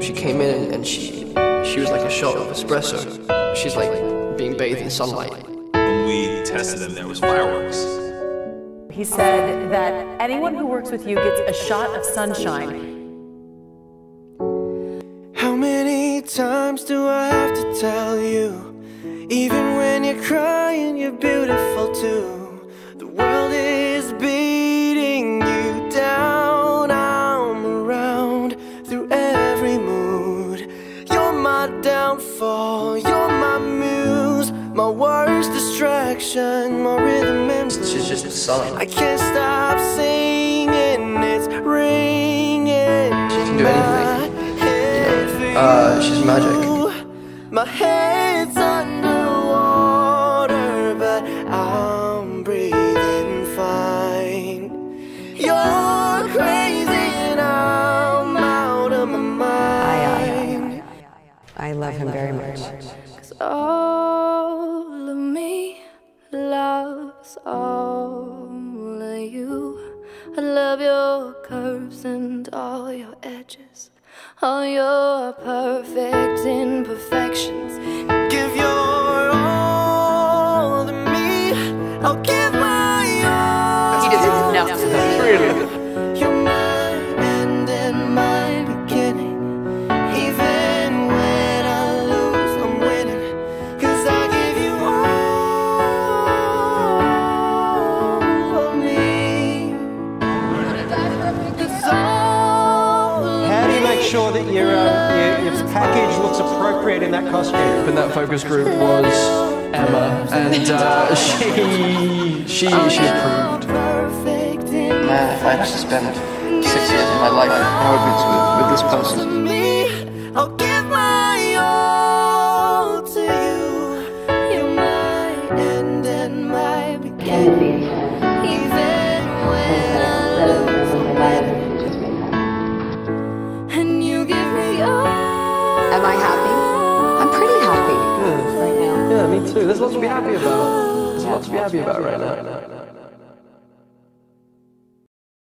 She came in and she she was like a shot of espresso. She's like being bathed in sunlight. When we tested them, there was fireworks. He said that anyone who works with you gets a shot of sunshine. How many times do I downfall, you're my muse, my worst distraction, my rhythm and blues. She's just a sun. I can't stop singing, it's ringing. She can do anything. You Uh, she's magic. My head's underwater, love him very much. Cause all of me loves all of you. I love your curves and all your edges, all your perfect imperfections. Give your all to me. I'll give How do you make sure that your, um, your, your package looks appropriate in that costume? In that focus group was Emma, and uh, she she she approved. Man, if I had to spend six years of my life in Hogwarts with, with this person. me. I'll give my all to you. You're my end and my beginning. Too. There's lots to be happy about. There's lots to be happy about right now.